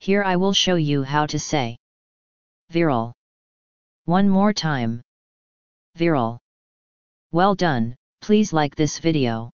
Here I will show you how to say viral. One more time. Viral. Well done, please like this video.